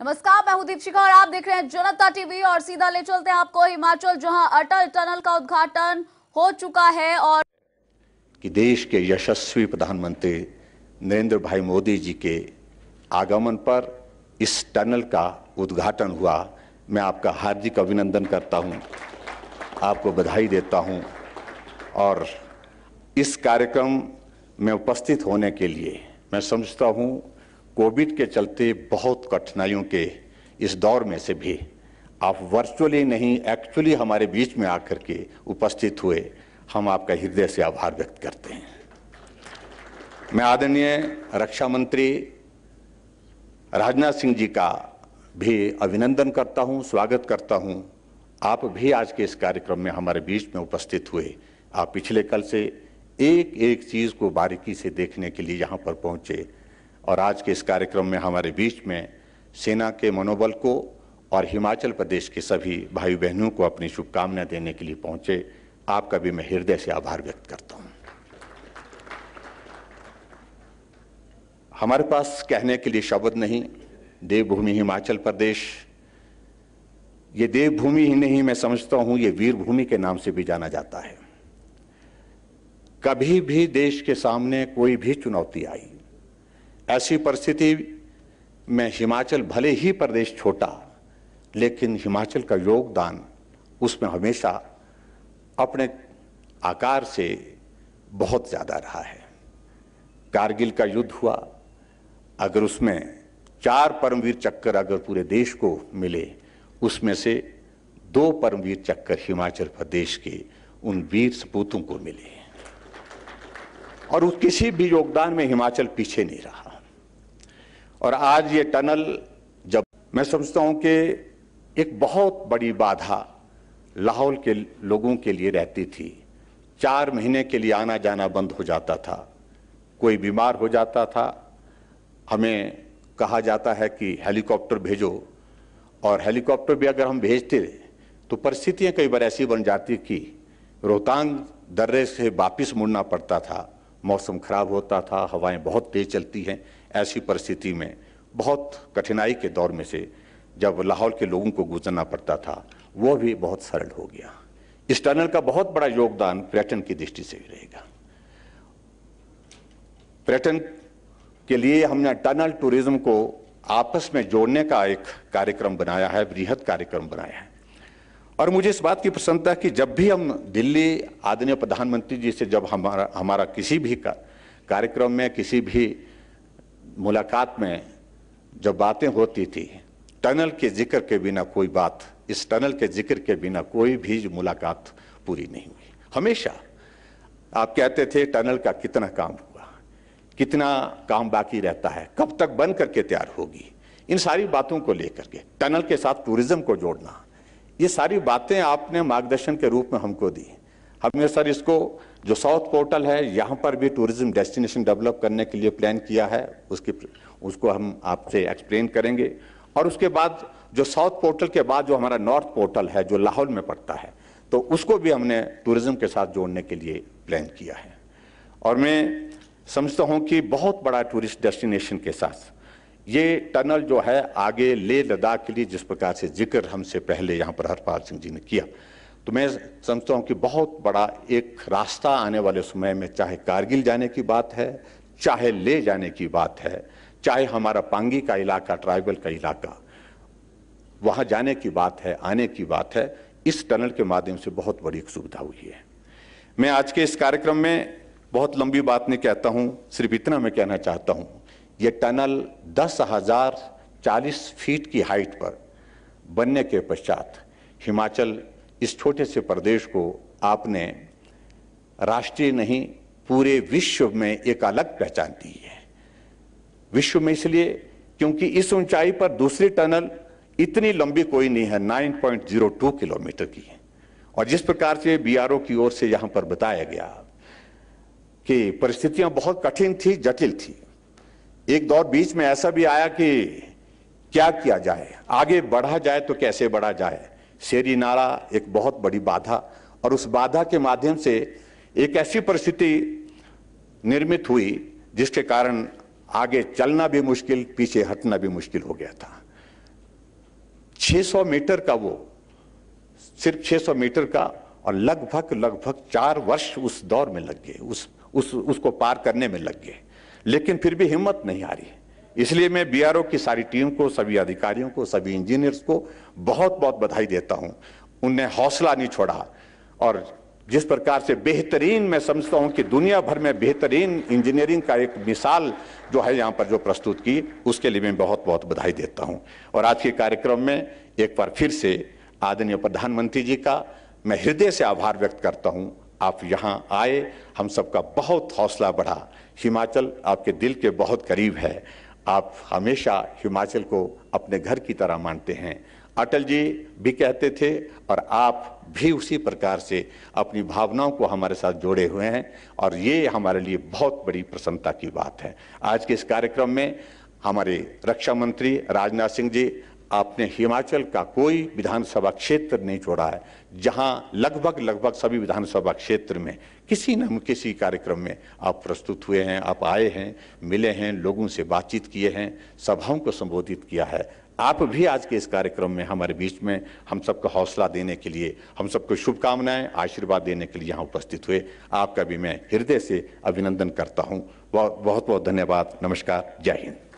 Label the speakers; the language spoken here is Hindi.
Speaker 1: नमस्कार, मैं हूँ दीपशिखा और आप देख रहे हैं जनता टीवी और सीधा ले चलते हैं आपको हिमाचल, जहाँ अटल टनल का उद्घाटन हो चुका है और
Speaker 2: कि देश के यशस्वी प्रधानमंत्री नरेंद्र भाई मोदी जी के आगमन पर इस टनल का उद्घाटन हुआ। मैं आपका हार्दिक अभिनंदन करता हूँ, आपको बधाई देता हूँ और इस कार्यक्रम में उपस्थित होने के लिए मैं समझता हूँ कोविड के चलते बहुत कठिनाइयों के इस दौर में से भी आप वर्चुअली नहीं एक्चुअली हमारे बीच में आकर के उपस्थित हुए, हम आपका हृदय से आभार व्यक्त करते हैं। मैं आदरणीय रक्षा मंत्री राजनाथ सिंह जी का भी अभिनंदन करता हूँ, स्वागत करता हूँ। आप भी आज के इस कार्यक्रम में हमारे बीच में उपस्थित हुए। आप पिछले कल से एक एक चीज़ को बारीकी से देखने के लिए यहाँ पर पहुँचे। और आज के इस कार्यक्रम में हमारे बीच में सेना के मनोबल को और हिमाचल प्रदेश के सभी भाई बहनों को अपनी शुभकामनाएँ देने के लिए पहुँचे, आपका भी मैं हृदय से आभार व्यक्त करता हूँ। हमारे पास कहने के लिए शब्द नहीं, देवभूमि हिमाचल प्रदेश। ये देवभूमि ही नहीं, मैं समझता हूँ, ये वीर भूमि के नाम से भी जाना जाता है। कभी भी देश के सामने कोई भी चुनौती आई ऐसी परिस्थिति में हिमाचल भले ही प्रदेश छोटा, लेकिन हिमाचल का योगदान उसमें हमेशा अपने आकार से बहुत ज़्यादा रहा है। कारगिल का युद्ध हुआ। अगर उसमें चार परमवीर चक्कर अगर पूरे देश को मिले, उसमें से दो परमवीर चक्कर हिमाचल प्रदेश के उन वीर सपूतों को मिले। और उस किसी भी योगदान में हिमाचल पीछे नहीं रहा। और आज ये टनल जब मैं समझता हूँ कि एक बहुत बड़ी बाधा लाहौल के लोगों के लिए रहती थी। चार महीने के लिए आना जाना बंद हो जाता था। कोई बीमार हो जाता था। हमें कहा जाता है कि हेलीकॉप्टर भेजो। और हेलीकॉप्टर भी अगर हम भेजते तो परिस्थितियाँ कई बार ऐसी बन जाती कि रोहतांग दर्रे से वापिस मुड़ना पड़ता था। मौसम खराब होता था, हवाएँ बहुत तेज चलती हैं। ऐसी परिस्थिति में बहुत कठिनाई के दौर में से जब लाहौल के लोगों को गुजरना पड़ता था, वो भी बहुत सरल हो गया। इस टनल का बहुत बड़ा योगदान पर्यटन की दृष्टि से भी रहेगा। पर्यटन के लिए हमने टनल टूरिज़्म को आपस में जोड़ने का एक कार्यक्रम बनाया है बृहद कार्यक्रम बनाया है। और मुझे इस बात की प्रसन्नता कि जब भी हम दिल्ली आदरणीय प्रधानमंत्री जी से जब हमारा हमारा किसी भी का, कार्यक्रम में किसी भी मुलाकात में जब बातें होती थी टनल के ज़िक्र के बिना कोई बात इस टनल के ज़िक्र के बिना कोई भी मुलाकात पूरी नहीं हुई। हमेशा आप कहते थे टनल का कितना काम हुआ कितना काम बाकी रहता है कब तक बन करके तैयार होगी? इन सारी बातों को लेकर के टनल के साथ टूरिज़्म को जोड़ना ये सारी बातें आपने मार्गदर्शन के रूप में हमको दी। हमने सर इसको, जो साउथ पोर्टल है, यहाँ पर भी टूरिज़्म डेस्टिनेशन डेवलप करने के लिए प्लान किया है। उसकी उसको हम आपसे एक्सप्लेन करेंगे। और उसके बाद, जो साउथ पोर्टल के बाद जो हमारा नॉर्थ पोर्टल है, जो लाहौल में पड़ता है तो उसको भी हमने टूरिज़्म के साथ जोड़ने के लिए प्लान किया है। और मैं समझता हूँ कि बहुत बड़ा टूरिस्ट डेस्टिनेशन के साथ ये टनल जो है आगे ले लद्दाख के लिए जिस प्रकार से ज़िक्र हमसे पहले यहाँ पर हरपाल सिंह जी ने किया तो मैं समझता हूँ कि बहुत बड़ा एक रास्ता आने वाले समय में चाहे कारगिल जाने की बात है, चाहे ले जाने की बात है, चाहे हमारा पांगी का इलाका, ट्राइबल का इलाका, वहाँ जाने की बात है, आने की बात है, इस टनल के माध्यम से बहुत बड़ी सुविधा हुई है। मैं आज के इस कार्यक्रम में बहुत लंबी बात नहीं कहता हूँ, सिर्फ़ इतना मैं कहना चाहता हूँ यह टनल दस हज़ार चालीस फीट की हाइट पर बनने के पश्चात हिमाचल इस छोटे से प्रदेश को आपने राष्ट्रीय नहीं, पूरे विश्व में एक अलग पहचान दी है। विश्व में इसलिए क्योंकि इस ऊंचाई पर दूसरी टनल इतनी लंबी कोई नहीं है 9.02 किलोमीटर की है। और जिस प्रकार से बीआरओ की ओर से यहाँ पर बताया गया कि परिस्थितियाँ बहुत कठिन थी, जटिल थी। एक दौर बीच में ऐसा भी आया कि क्या किया जाए? आगे बढ़ा जाए तो कैसे बढ़ा जाए? शेरी नारा एक बहुत बड़ी बाधा, और उस बाधा के माध्यम से एक ऐसी परिस्थिति निर्मित हुई, जिसके कारण आगे चलना भी मुश्किल, पीछे हटना भी मुश्किल हो गया था। 600 मीटर का वो, सिर्फ़ 600 मीटर का, और लगभग लगभग चार वर्ष उस दौर में लग गए, उस उस, उसको पार करने में लग गए। लेकिन फिर भी हिम्मत नहीं आ रही इसलिए मैं बीआरओ की सारी टीम को, सभी अधिकारियों को, सभी इंजीनियर्स को बहुत बहुत बधाई देता हूँ। उनने हौसला नहीं छोड़ा और जिस प्रकार से बेहतरीन मैं समझता हूँ कि दुनिया भर में बेहतरीन इंजीनियरिंग का एक मिसाल जो है यहाँ पर जो प्रस्तुत की, उसके लिए मैं बहुत बहुत बधाई देता हूँ। और आज के कार्यक्रम में एक बार फिर से आदरणीय प्रधानमंत्री जी का मैं हृदय से आभार व्यक्त करता हूँ। आप यहाँ आए, हम सबका बहुत हौसला बढ़ा। हिमाचल आपके दिल के बहुत करीब है। आप हमेशा हिमाचल को अपने घर की तरह मानते हैं। अटल जी भी कहते थे और आप भी उसी प्रकार से अपनी भावनाओं को हमारे साथ जोड़े हुए हैं और ये हमारे लिए बहुत बड़ी प्रसन्नता की बात है। आज के इस कार्यक्रम में हमारे रक्षा मंत्री राजनाथ सिंह जी आपने हिमाचल का कोई विधानसभा क्षेत्र नहीं छोड़ा है, जहाँ लगभग लगभग सभी विधानसभा क्षेत्र में किसी न किसी कार्यक्रम में आप प्रस्तुत हुए हैं, आप आए हैं, मिले हैं, लोगों से बातचीत किए हैं, सभाओं को संबोधित किया है। आप भी आज के इस कार्यक्रम में हमारे बीच में हम सबको हौसला देने के लिए, हम सबको शुभकामनाएँ, आशीर्वाद देने के लिए यहाँ उपस्थित हुए। आपका भी मैं हृदय से अभिनंदन करता हूँ। बहुत बहुत धन्यवाद। नमस्कार। जय हिंद।